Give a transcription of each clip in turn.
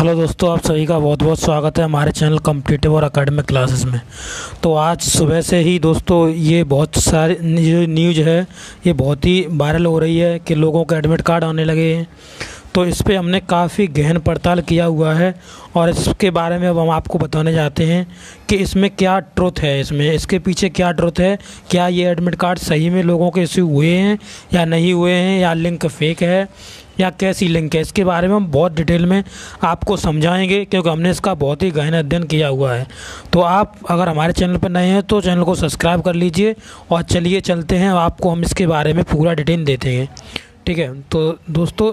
Hello दोस्तों, आप सभी का बहुत बहुत स्वागत है हमारे चैनल कम्पिटिटिव और अकेडमिक क्लासेस में। तो आज सुबह से ही दोस्तों, ये बहुत सारी जो न्यूज़ है, ये बहुत ही वायरल हो रही है कि लोगों के एडमिट कार्ड आने लगे हैं। तो इस पर हमने काफ़ी गहन पड़ताल किया हुआ है और इसके बारे में अब हम आपको बताने जाते हैं कि इसमें क्या ट्रुथ है इसमें, इसके पीछे क्या ट्रुथ है, क्या ये एडमिट कार्ड सही में लोगों के इश्यू हुए हैं या नहीं हुए हैं या लिंक फेक है। या कैसी लिंक है, इसके बारे में हम बहुत डिटेल में आपको समझाएँगे, क्योंकि हमने इसका बहुत ही गहन अध्ययन किया हुआ है। तो आप अगर हमारे चैनल पर नए हैं तो चैनल को सब्सक्राइब कर लीजिए और चलिए चलते हैं, आपको हम इसके बारे में पूरा डिटेल देते हैं। ठीक है? तो दोस्तों,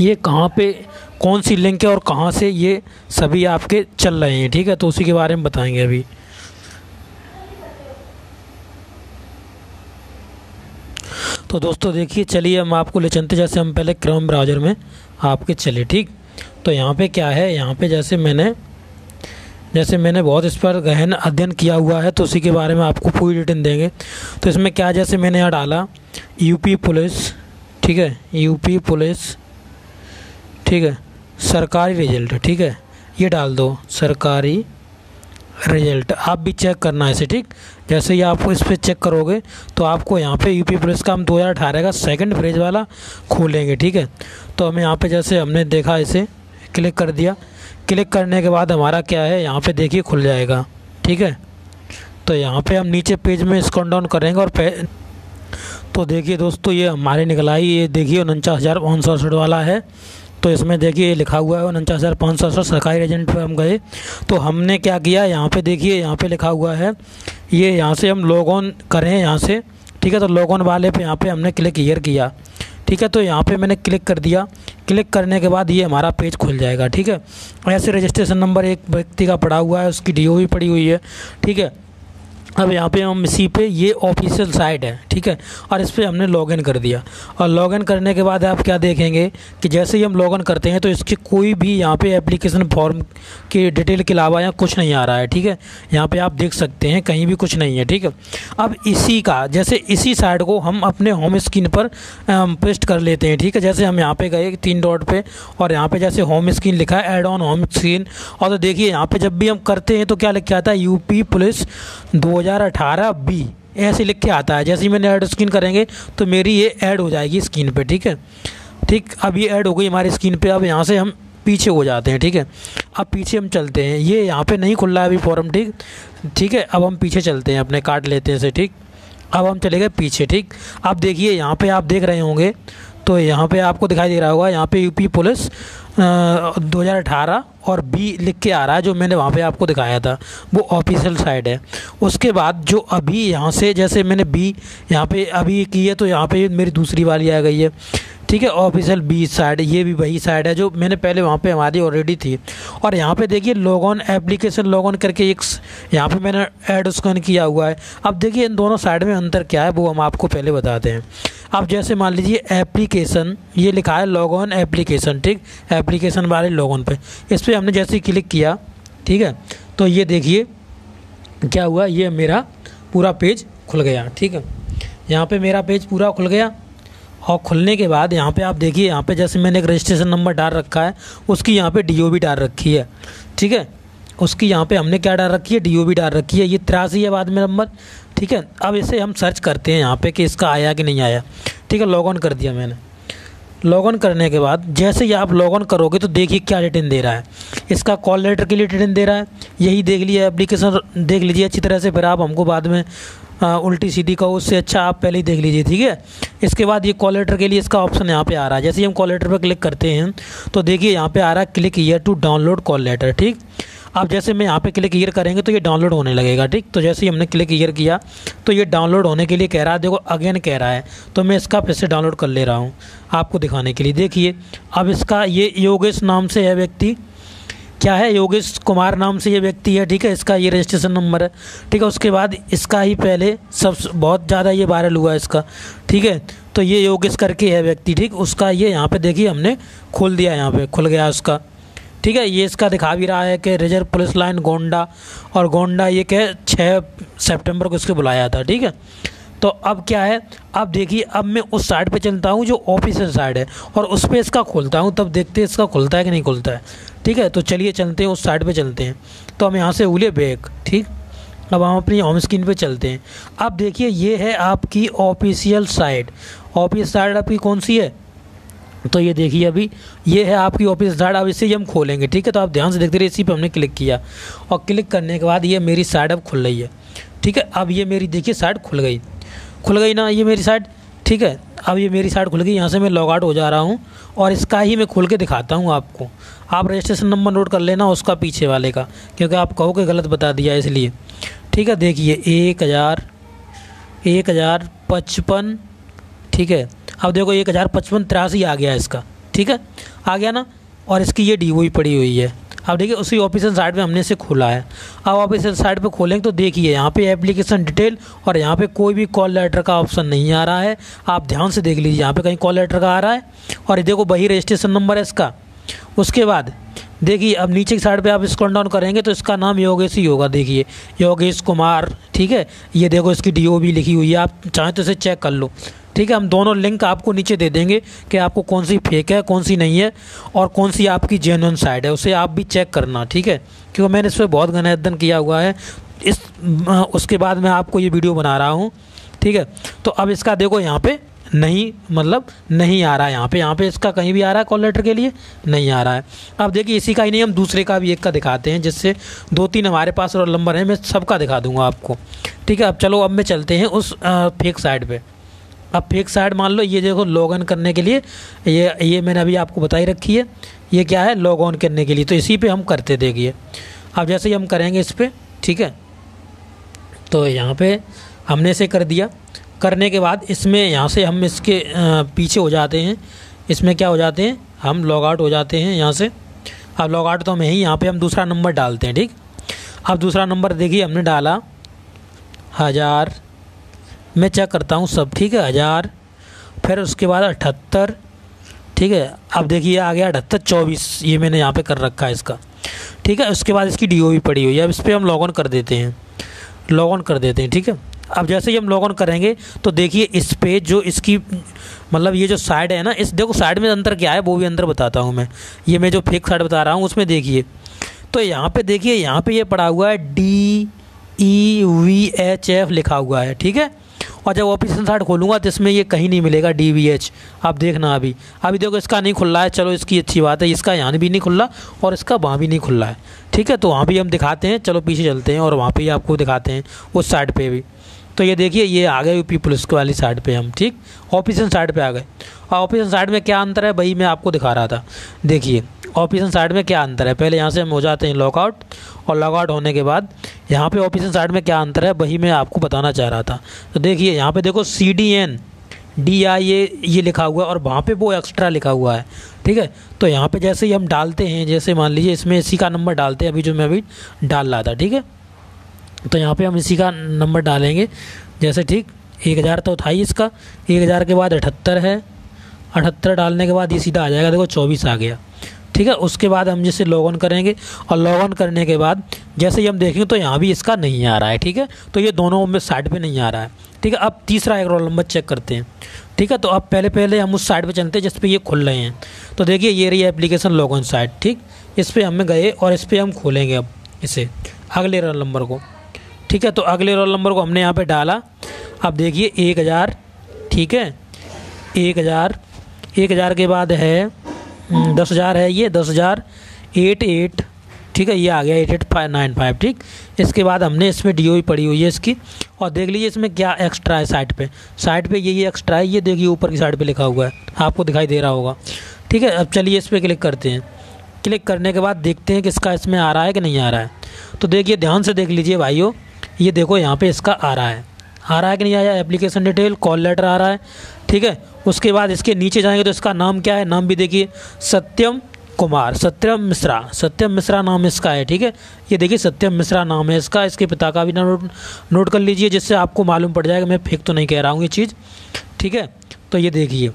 ये कहाँ पे, कौन सी लिंक है और कहाँ से ये सभी आपके चल रहे हैं? ठीक है? तो उसी के बारे में बताएँगे अभी। तो दोस्तों देखिए, चलिए हम आपको ले चलते जैसे हम पहले क्रोम ब्राउज़र में आपके चले, ठीक? तो यहाँ पे क्या है? यहाँ पे जैसे मैंने जैसे मैंने बहुत इस पर गहन अध्ययन किया हुआ है तो उसी के बारे में आपको पूरी डिटेल देंगे। तो इसमें क्या जैसे मैंने यहाँ डाला यूपी पुलिस ठीक है? यूपी पुलिस ठीक है? सरकारी रिज़ल्ट ठीक है? ये डाल दो, सरकारी रिज़ल्ट। आप भी चेक करना है इसे, ठीक? जैसे ही आप इस पर चेक करोगे तो आपको यहाँ पे यूपी पुलिस का हम दो हज़ार अठारह का सेकंड पेज वाला खोलेंगे, ठीक है? तो हमें यहाँ पे जैसे हमने देखा इसे क्लिक कर दिया। क्लिक करने के बाद हमारा क्या है, यहाँ पे देखिए खुल जाएगा, ठीक है? तो यहाँ पे हम नीचे पेज में स्कॉन डाउन करेंगे और तो देखिए दोस्तों, ये हमारे निकला ही, ये देखिए उनचास हज़ार वाला है। तो इसमें देखिए लिखा हुआ है उनचास हज़ार पाँच सौ सरकारी एजेंट पर हम गए। तो हमने क्या किया, यहाँ पे देखिए, यहाँ पे लिखा हुआ है, ये यहाँ से हम लॉग ऑन करें यहाँ से, ठीक है तो लॉग ऑन वाले पे यहाँ पे हमने क्लिक ईयर किया, ठीक है तो यहाँ पे मैंने क्लिक कर दिया। क्लिक करने के बाद ये हमारा पेज खुल जाएगा, ठीक है। ऐसे रजिस्ट्रेशन नंबर एक व्यक्ति का पड़ा हुआ है, उसकी डी पड़ी हुई है, ठीक है। अब यहाँ पे हम इसी पे ये ऑफिशियल साइट है, ठीक है? और इस पर हमने लॉगिन कर दिया। और लॉगिन करने के बाद आप क्या देखेंगे कि जैसे ही हम लॉगिन करते हैं तो इसकी कोई भी यहाँ पे एप्लीकेशन फॉर्म की डिटेल के अलावा यहाँ कुछ नहीं आ रहा है, ठीक है? यहाँ पे आप देख सकते हैं, कहीं भी कुछ नहीं है, ठीक है? अब इसी का, जैसे इसी साइड को हम अपने होम स्क्रीन पर पेस्ट कर लेते हैं, ठीक है? जैसे हम यहाँ पर गए तीन डॉट पर और यहाँ पर जैसे होम स्क्रीन लिखा है एड ऑन होम स्क्रीन और तो देखिए, यहाँ पर जब भी हम करते हैं तो क्या लिख आता है यूपी पुलिस दो 2018 बी, ऐसे लिख के आता है। जैसे ही मैंने ऐड स्क्रीन करेंगे तो मेरी ये ऐड हो जाएगी स्क्रीन पे, ठीक है? ठीक, अब ये ऐड हो गई हमारी स्क्रीन पे। अब यहाँ से हम पीछे हो जाते हैं, ठीक है? अब पीछे हम चलते हैं। ये यहाँ पे नहीं खुल रहा है अभी फॉर्म ठीक? ठीक है, अब हम पीछे चलते हैं, अपने कार्ड लेते हैं से ठीक? अब हम चले गए पीछे, ठीक? अब देखिए, यहाँ पे आप देख रहे होंगे तो यहाँ पे आपको दिखाई दे रहा होगा, यहाँ पे यूपी पुलिस दो हज़ार अठारह और बी लिख के आ रहा है, जो मैंने वहाँ पे आपको दिखाया था, वो ऑफिशियल साइड है। उसके बाद जो अभी यहाँ से, जैसे मैंने बी यहाँ पे अभी की है तो यहाँ पे मेरी दूसरी वाली आ गई है। ठीक है ऑफिशियल बी साइड ये भी वही साइड है जो मैंने पहले वहाँ पे हमारी ऑलरेडी थी। और यहाँ पे देखिए log on application log on करके एक यहाँ पे मैंने ऐड स्कैन किया हुआ है। अब देखिए, इन दोनों साइड में अंतर क्या है, वो हम आपको पहले बताते हैं। अब जैसे मान लीजिए एप्लीकेशन ये लिखा है लॉग ऑन एप्लीकेशन ठीक? एप्लीकेशन वाले लॉग ऑन पर इस पर हमने जैसे क्लिक किया, ठीक है? तो ये देखिए, क्या हुआ? ये मेरा पूरा पेज खुल गया, ठीक है? यहाँ पे मेरा पेज पूरा खुल गया। और खुलने के बाद यहाँ पे आप देखिए, यहाँ पे जैसे मैंने एक रजिस्ट्रेशन नंबर डाल रखा है, उसकी यहाँ पे डी भी डाल रखी है। ठीक है? उसकी यहाँ पे हमने क्या डाल रखी है? डीओबी डाल रखी है। ये तिरासी है बाद में नंबर। ठीक है? अब इसे हम सर्च करते हैं यहाँ पे कि इसका आया कि नहीं आया। ठीक है? लॉग ऑन कर दिया मैंने। लॉग करने के बाद जैसे ही आप लॉग करोगे तो देखिए क्या रिटर्न दे रहा है। इसका कॉल लेटर के लिए रिटर्न दे रहा है। यही देख लिया एप्लीकेशन देख लीजिए अच्छी तरह से फिर आप हमको बाद में आ, उल्टी सीधी का उससे अच्छा आप पहले ही देख लीजिए ठीक है? इसके बाद ये कॉल लेटर के लिए इसका ऑप्शन यहाँ पे आ रहा है। जैसे ही हम कॉल लेटर पर क्लिक करते हैं तो देखिए यहाँ पे आ रहा है click here to download call letter ठीक? अब जैसे मैं यहाँ पे क्लिक ईयर करेंगे तो ये डाउनलोड होने लगेगा, ठीक? तो जैसे ही हमने क्लिक ईयर किया तो ये डाउनलोड होने के लिए कह रहा है, देखो अगेन कह रहा है तो मैं इसका फिर से डाउनलोड कर ले रहा हूँ आपको दिखाने के लिए। देखिए, अब इसका ये योगेश नाम से है व्यक्ति। क्या है? योगेश कुमार नाम से ये व्यक्ति है, ठीक है? इसका ये रजिस्ट्रेशन नंबर है, ठीक है? उसके बाद इसका ही पहले सब बहुत ज़्यादा ये वायरल हुआ है इसका, ठीक है? तो ये योगेश करके है व्यक्ति, ठीक? उसका ये यहाँ पे देखिए हमने खोल दिया यहाँ पे खुल गया उसका। ठीक है, ये इसका दिखा भी रहा है कि रिज़र्व पुलिस लाइन गोंडा और गोंडा ये क्या छः सेप्टेम्बर को इसको बुलाया था, ठीक है। तो अब क्या है, अब देखिए, अब मैं उस साइड पे चलता हूँ जो ऑफिसर साइड है और उस पर इसका खोलता हूँ, तब देखते हैं इसका खुलता है कि नहीं खुलता है, ठीक है। तो चलिए चलते हैं, उस साइड पे चलते हैं। तो हम यहाँ से उले बैग, ठीक। अब हम अपनी होम स्क्रीन पे चलते हैं। अब देखिए, ये है आपकी ऑफिशियल साइट ऑफ़िस साइड आपकी कौन सी है? तो ये देखिए अभी, ये है आपकी ऑफ़िस साइड अब इसे हम खोलेंगे, ठीक है? तो आप ध्यान से देखते रहिए, इसी पर हमने क्लिक किया। और क्लिक करने के बाद ये मेरी साइट अब खुल रही है, ठीक है? अब ये मेरी, देखिए साइट खुल गई। खुल गई ना ये मेरी साइट ठीक है? अब ये मेरी साइट खुल गई, यहाँ से मैं लॉग आउट हो जा रहा हूँ, और इसका ही मैं खोल के दिखाता हूँ आपको। आप रजिस्ट्रेशन नंबर नोट कर लेना उसका पीछे वाले का, क्योंकि आप कहो कि गलत बता दिया इसलिए। ठीक है? देखिए, एक हज़ार एक हज़ार पचपन, ठीक है? अब देखो एक हज़ार पचपन तिरासी आ गया इसका, ठीक है? आ गया ना? और इसकी ये डी हुई पड़ी हुई है। अब देखिए, उसी ऑफिशियल साइट पे हमने इसे खोला है। अब ऑफिशियल साइट पे खोलेंगे तो देखिए, यहाँ पे एप्लीकेशन डिटेल और यहाँ पे कोई भी कॉल लेटर का ऑप्शन नहीं आ रहा है। आप ध्यान से देख लीजिए, यहाँ पे कहीं कॉल लेटर का आ रहा है। और देखो, वही रजिस्ट्रेशन नंबर है इसका। उसके बाद देखिए, अब नीचे की साइड पे आप स्क्रॉल डाउन करेंगे तो इसका नाम योगेश ही होगा, देखिए। योगेश कुमार, ठीक है? ये देखो, इसकी डी लिखी हुई है, आप चाहें तो इसे चेक कर लो। ठीक है, हम दोनों लिंक आपको नीचे दे देंगे कि आपको कौन सी फेक है, कौन सी नहीं है और कौन सी आपकी जेनुअन साइड है। उसे आप भी चेक करना, ठीक है? क्योंकि मैंने इस पर बहुत अध्ययन किया हुआ है। इस, उसके बाद मैं आपको ये वीडियो बना रहा हूँ, ठीक है? तो अब इसका देखो यहाँ पे नहीं मतलब नहीं आ रहा है यहाँ पे। यहाँ पे इसका कहीं भी आ रहा है कॉल लेटर के लिए? नहीं आ रहा है। अब देखिए, इसी का ही नहीं, हम दूसरे का भी एक का दिखाते हैं, जिससे दो तीन हमारे पास और नंबर है, मैं सबका दिखा दूँगा आपको। ठीक है, अब चलो, अब मैं चलते हैं उस फेक साइड पे। अब फेक साइड मान लो, ये देखो लॉग इन करने के लिए, ये ये मैंने अभी आपको बताई रखी है। ये क्या है? लॉग ऑन करने के लिए। तो इसी पे हम करते देखिए। अब जैसे ही हम करेंगे इस पर ठीक है? तो यहाँ पे हमने इसे कर दिया। करने के बाद इसमें, यहाँ से हम इसके पीछे हो जाते हैं। इसमें क्या हो जाते हैं? हम लॉग आउट हो जाते हैं यहाँ से। अब लॉग आउट तो हम यहीं यहाँ पे हम दूसरा नंबर डालते हैं, ठीक? अब दूसरा नंबर देखिए हमने डाला। हज़ार मैं चेक करता हूँ, सब ठीक है, हज़ार, फिर उसके बाद अठहत्तर, ठीक है, अब देखिए आ गया अठहत्तर, चौबीस, ये मैंने यहाँ पे कर रखा है इसका, ठीक है, उसके बाद इसकी डी पड़ी हुई है, अब इस पर हम लॉग ऑन कर देते हैं लॉग ऑन कर देते हैं, ठीक है, अब जैसे ही हम लॉग ऑन करेंगे तो देखिए इस पे जो इसकी मतलब ये जो साइड है ना, इस देखो साइड में अंतर क्या है, वो भी अंदर बताता हूँ मैं, ये मैं जो फेक साइड बता रहा हूँ, उसमें देखिए तो यहाँ पे देखिए, यहाँ पे ये पड़ा हुआ है D E V H F लिखा हुआ है, ठीक है और जब ऑफ़िस साइड खोलूँगा तो इसमें ये कहीं नहीं मिलेगा डी वी एच आप देखना अभी। अभी देखो इसका नहीं खुल रहा है, चलो इसकी अच्छी बात है, इसका यहाँ भी नहीं खुल रहा और इसका वहाँ भी नहीं खुल रहा है। ठीक है तो वहाँ भी हम दिखाते हैं, चलो पीछे चलते हैं और वहाँ पर ही आपको दिखाते हैं उस साइड पर भी। तो ये देखिए, ये आ गए यूपी पुलिस वाली साइड पे हम, ठीक? ऑफिसन साइड पे आ गए। और ऑफिसन साइड में क्या अंतर है, वही मैं आपको दिखा रहा था। देखिए ऑफिसन साइड में क्या अंतर है? पहले यहाँ से हम हो जाते हैं लॉकआउट और लॉकआउट होने के बाद यहाँ पे ऑफिसन साइड में क्या अंतर है, वही मैं आपको बताना चाह रहा था। तो देखिए, यहाँ पे देखो C D N D I A ये लिखा हुआ है और वहाँ पे वो एक्स्ट्रा लिखा हुआ है, ठीक है? तो यहाँ पे जैसे ही हम डालते हैं, जैसे मान लीजिए इसमें इसी का नंबर डालते हैं, अभी जो मैं अभी डाल रहा था, ठीक है? तो यहाँ पे हम इसी का नंबर डालेंगे, जैसे ठीक एक हज़ार तो था ही इसका, एक हज़ार के बाद अठहत्तर है, अठहत्तर डालने के बाद ये सीधा आ जाएगा, देखो चौबीस आ गया। ठीक है? उसके बाद हम जैसे लॉग ऑन करेंगे और लॉग ऑन करने के बाद, जैसे ही हम देखेंगे तो यहाँ भी इसका नहीं आ रहा है, ठीक है? तो ये दोनों में साइड पे नहीं आ रहा है, ठीक है? अब तीसरा एक रोल नंबर चेक करते हैं, ठीक है? तो अब पहले पहले हम उस साइड पे चलते हैं जिस पे ये खुल रहे हैं। तो देखिए, ये रही एप्लीकेशन लॉग ऑन साइट ठीक? इस पर हमें गए और इस पर हम खोलेंगे अब इसे, अगले रोल नंबर को, ठीक है? तो अगले रोल नंबर को हमने यहाँ पर डाला। अब देखिए, एक हज़ार, ठीक है? एक हज़ार एक हज़ार के बाद है दस हज़ार है ये, दस हज़ार एट एट ठीक है, ये आ गया eight eight five nine five ठीक। इसके बाद हमने इसमें डी ओ पड़ी हुई है इसकी। और देख लीजिए इसमें क्या एक्स्ट्रा है साइड पे। साइड पे ये ये एक्स्ट्रा है, ये देखिए ऊपर की साइड पे लिखा हुआ है। आपको दिखाई दे रहा होगा। ठीक है, अब चलिए इस पर क्लिक करते हैं। क्लिक करने के बाद देखते हैं कि इसका इसमें आ रहा है कि नहीं आ रहा है। तो देखिए, ध्यान से देख लीजिए भाइयों, ये देखो यहाँ पर इसका आ रहा है। आ रहा है कि नहीं आया? एप्लीकेशन डिटेल कॉल लेटर आ रहा है। ठीक है? उसके बाद इसके नीचे जाएँगे तो इसका नाम क्या है? नाम भी देखिए। सत्यम कुमार, सत्यम मिश्रा। सत्यम मिश्रा नाम इसका है, ठीक है? ये देखिए, सत्यम मिश्रा नाम है इसका। इसके पिता का भी नाम नोट नोट कर लीजिए, जिससे आपको मालूम पड़ जाएगा। मैं फेक तो नहीं कह रहा हूँ ये चीज़। ठीक है? तो ये देखिए,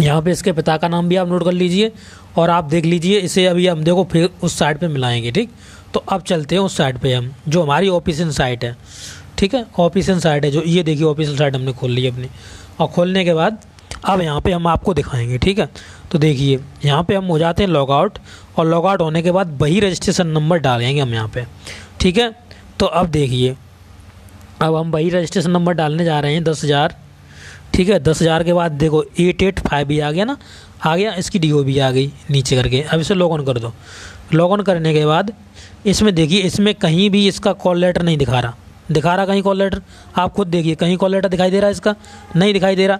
यहाँ पे इसके पिता का नाम भी आप नोट कर लीजिए और आप देख लीजिए, इसे अभी हम देखो, फिर उस साइड पे मिलाएँगे, ठीक? तो अब चलते हैं उस साइड पे हम, जो हमारी ऑफिसन साइट है। ठीक है? ऑफिसन साइट है जो, ये देखिए ऑफिसन साइट हमने खोल ली अपनी। और खोलने के बाद, अब यहाँ पे हम आपको दिखाएँगे, ठीक है? तो देखिए, यहाँ पे हम हो जाते हैं लॉग आउट और लॉग आउट होने के बाद वही रजिस्ट्रेशन नंबर डालेंगे हम यहाँ पे, ठीक है? तो अब देखिए, अब हम वही रजिस्ट्रेशन नंबर डालने जा रहे हैं दस हज़ार, ठीक है? दस हज़ार के बाद देखो एट एट फाइव भी आ गया ना? आ गया, इसकी डी भी आ गई नीचे करके। अब इसे लॉग ऑन कर दो। लॉग ऑन करने के बाद, इसमें देखिए, इसमें कहीं भी इसका कॉल लेटर नहीं दिखा रहा। दिखा रहा कहीं कॉल लेटर आप खुद देखिए, कहीं कॉल लेटर दिखाई दे रहा है इसका? नहीं दिखाई दे रहा।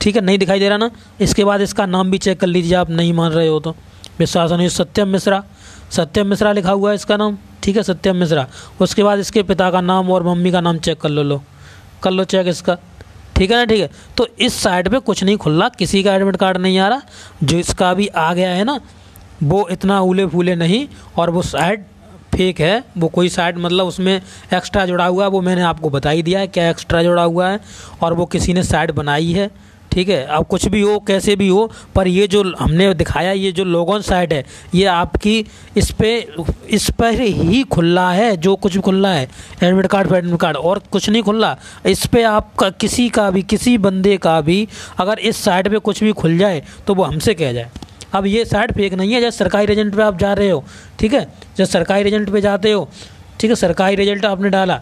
ठीक है, नहीं दिखाई दे रहा ना? इसके बाद इसका नाम भी चेक कर लीजिए, आप नहीं मान रहे हो तो। विश्वासन सत्यम मिश्रा। सत्यम मिश्रा लिखा हुआ है इसका नाम। ठीक है, सत्यम मिश्रा। उसके बाद इसके पिता का नाम और मम्मी का नाम चेक कर लो लो। कर लो चेक इसका। ठीक है ना? ठीक है। तो इस साइड पे कुछ नहीं खुल रहा, किसी का एडमिट कार्ड नहीं आ रहा। जो इसका भी आ गया है ना, वो इतना उले फूले नहीं, और वो साइड फेक है, वो कोई साइड मतलब उसमें एक्स्ट्रा जुड़ा हुआ है, वो मैंने आपको बता ही दिया है क्या एक्स्ट्रा जुड़ा हुआ है और वो किसी ने साइड बनाई है, ठीक है? अब कुछ भी हो, कैसे भी हो, पर ये जो हमने दिखाया, ये जो लोगों साइड है, ये आपकी इस पर इस पर ही खुला है, जो कुछ भी खुला है एडमिट कार्ड एडमिट कार्ड और कुछ नहीं खुला। इस पर आपका किसी का भी, किसी बंदे का भी अगर इस साइड पे कुछ भी खुल जाए तो वो हमसे कह जाए। अब ये साइड फेक नहीं है, जैसे सरकारी रिज़ल्ट पे आप जा रहे हो, ठीक है? जब सरकारी रिज़ल्ट पे जाते हो, ठीक है? सरकारी रिज़ल्ट आपने डाला।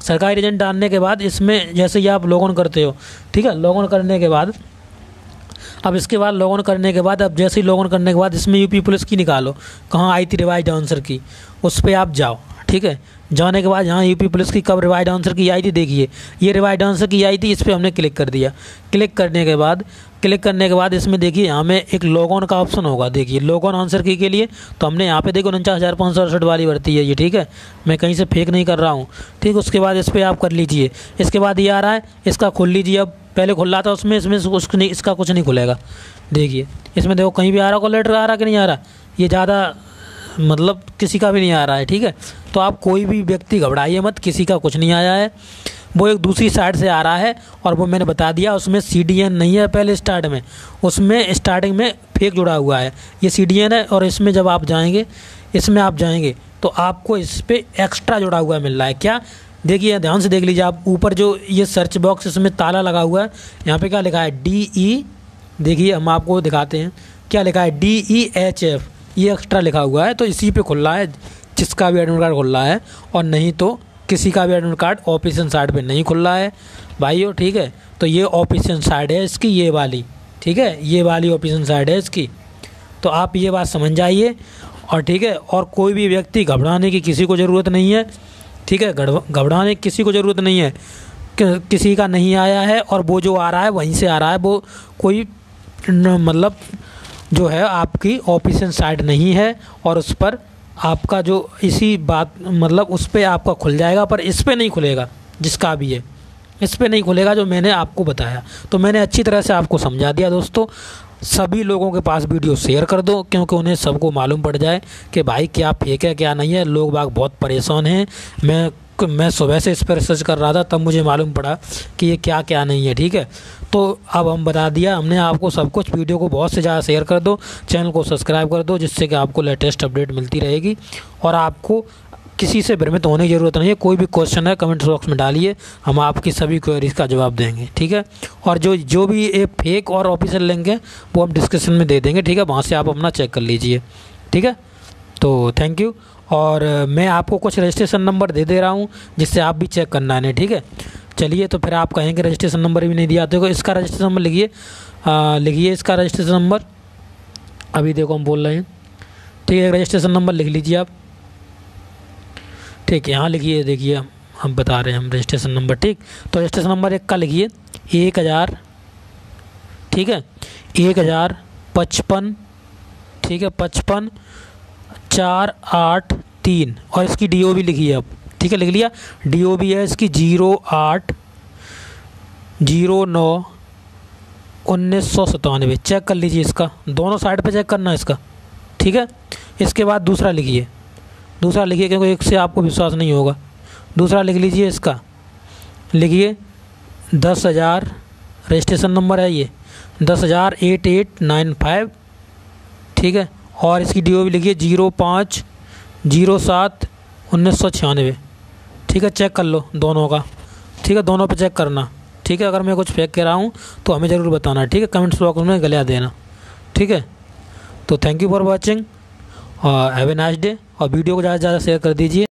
सरकारी रिज़ल्ट डालने के बाद इसमें जैसे ही आप लॉग करते हो, ठीक है? लॉग करने के बाद, अब इसके बाद लॉग करने के बाद, अब जैसे ही लॉग करने के बाद इसमें यूपी पुलिस की निकालो, कहाँ आई थी रिवाइज आंसर की, उस पर आप जाओ, ठीक है? जाने के बाद यहाँ यूपी पुलिस की कब रिवाइड आंसर की आई थी, देखिए। ये रिवाइड आंसर की आई थी, इस पर हमने क्लिक कर दिया। क्लिक करने के बाद क्लिक करने के बाद इसमें देखिए हमें एक लॉग ऑन का ऑप्शन होगा। देखिए लॉग ऑन आंसर की के लिए तो हमने यहाँ पे देखो उनचास हज़ार पाँच सौ अड़सठ वाली भर्ती है ये, ठीक है? मैं कहीं से फेक नहीं कर रहा हूँ। ठीक, उसके बाद इस पर आप कर लीजिए। इसके बाद ये आ रहा है, इसका खोल लीजिए। अब पहले खुल रहा था उसमें, इसमें उस नहीं, इसका कुछ नहीं खुलेगा। देखिए, इसमें देखो कहीं भी आ रहा को लेटर आ रहा कि नहीं आ रहा? ये ज़्यादा मतलब किसी का भी नहीं आ रहा है, ठीक है? तो आप कोई भी व्यक्ति घबराइए मत, किसी का कुछ नहीं आया है। वो एक दूसरी साइड से आ रहा है और वो मैंने बता दिया, उसमें सीडीएन नहीं है पहले स्टार्ट में। उसमें स्टार्टिंग में फेक जुड़ा हुआ है। ये सीडीएन है और इसमें जब आप जाएँगे, इसमें आप जाएँगे तो आपको इस पर एक्स्ट्रा जुड़ा हुआ मिल रहा है। क्या? देखिए ध्यान से देख लीजिए आप, ऊपर जो ये सर्च बॉक्स इसमें ताला लगा हुआ है। यहाँ पे क्या लिखा है? डी ई देखिए, हम आपको दिखाते हैं। क्या लिखा है? डी ई एच एफ़ ये एक्स्ट्रा लिखा हुआ है तो इसी पे खुल रहा है, जिसका भी एडमिट कार्ड खुल रहा है, और नहीं तो किसी का भी एडमिट कार्ड ऑपरेशन साइड पे नहीं खुल रहा है। भाइयों ठीक है? तो ये ऑपरेशन साइड है इसकी ये वाली। ठीक है? ये वाली ऑपरेशन साइड है इसकी। तो आप ये बात समझ जाइए और ठीक है? और कोई भी व्यक्ति घबराने की किसी को ज़रूरत नहीं है। ठीक है? घबराने की किसी को ज़रूरत नहीं है। कि, किसी का नहीं आया है और वो जो आ रहा है वहीं से आ रहा है। वो कोई मतलब जो है आपकी ऑपरेशन साइड नहीं है और उस पर आपका जो इसी बात मतलब उस पर आपका खुल जाएगा, पर इस पर नहीं खुलेगा, जिसका भी है। इस पर नहीं खुलेगा जो मैंने आपको बताया। तो मैंने अच्छी तरह से आपको समझा दिया दोस्तों। सभी लोगों के पास वीडियो शेयर कर दो, क्योंकि उन्हें सबको मालूम पड़ जाए कि भाई क्या फेक है, क्या नहीं है। लोग बाग बहुत परेशान हैं। मैं मैं सुबह से इस पर रिसर्च कर रहा था, तब मुझे मालूम पड़ा कि ये क्या क्या नहीं है, ठीक है? तो अब हम बता दिया, हमने आपको सब कुछ, वीडियो को बहुत से ज़्यादा शेयर कर दो चैनल को सब्सक्राइब कर दो, जिससे कि आपको लेटेस्ट अपडेट मिलती रहेगी। और आपको किसी से भ्रमित होने की ज़रूरत नहीं है, कोई भी क्वेश्चन है कमेंट बॉक्स में डालिए, हम आपकी सभी क्वेरीज का जवाब देंगे, ठीक है? और जो जो भी ये फेक और ऑफिशियल लिंक है, वो हम डिस्क्रिप्शन में दे देंगे, ठीक है? वहाँ से आप अपना चेक कर लीजिए, ठीक है? तो थैंक यू और मैं आपको कुछ रजिस्ट्रेशन नंबर दे दे रहा हूँ, जिससे आप भी चेक करना है, ठीक है? चलिए तो फिर आप कहेंगे रजिस्ट्रेशन नंबर भी नहीं दिया तो इसका रजिस्ट्रेशन नंबर लिखिए। लिखिए इसका रजिस्ट्रेशन नंबर अभी देखो हम बोल रहे हैं। ठीक है रजिस्ट्रेशन नंबर लिख लीजिए आप। ठीक है, यहाँ लिखिए, देखिए हम बता रहे हैं हम रजिस्ट्रेशन नंबर ठीक? तो रजिस्ट्रेशन नंबर एक का लिखिए। एक हज़ार, ठीक है? एक हज़ार पचपन, ठीक है? पचपन, चार आठ तीन। और इसकी डी ओ भी लिखी है अब ठीक है, लिख लिया। डी ओ बी है इसकी ज़ीरो आठ, ज़ीरो नौ, उन्नीस सौ सतानवे चेक कर लीजिए इसका। दोनों साइड पे चेक करना इसका। ठीक है? इसके बाद दूसरा लिखिए। दूसरा लिखिए, क्योंकि एक से आपको विश्वास नहीं होगा। दूसरा लिख लीजिए इसका। लिखिए, दस हज़ार रजिस्ट्रेशन नंबर है ये। दस हज़ार एट एट नाइन फाइव ठीक है? और इसकी डी ओ भी लिखिए, ज़ीरो पाँच, ज़ीरो सात, उन्नीस सौ छियानवे। ठीक है चेक कर लो दोनों का। ठीक है, दोनों पे चेक करना। ठीक है, अगर मैं कुछ फेंक के रहा हूँ तो हमें ज़रूर बताना, ठीक है? कमेंट्स बॉक्स में गलिया देना। ठीक है? तो थैंक यू फॉर वॉचिंग और हैवे नाइस डे और वीडियो को ज़्यादा से ज़्यादा शेयर कर दीजिए।